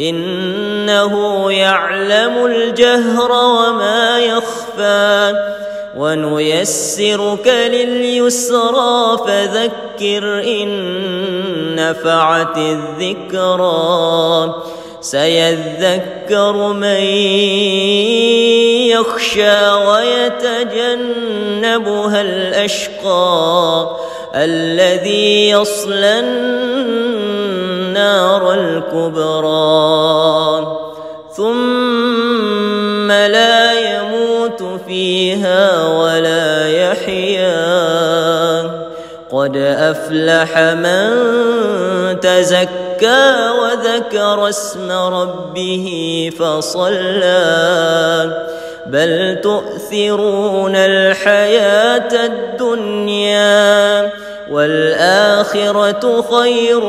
إنه يعلم الجهر وما يخفى ونيسرك لليسرى فذكر إن نفعت الذكرى سيذكر من يخشى ويتجنبها الأشقى الذي يصلى النار الكبرى ثم لا يموت فيها ولا يحيا. قد أفلح من تزكى وذكر اسم ربه فصلى. بل تؤثرون الحياة الدنيا والآخرة خير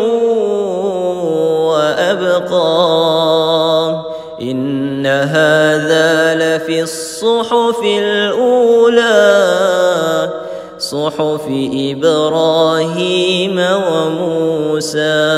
وأبقى إن هذا لفي الصحف الأولى صحف إبراهيم وموسى.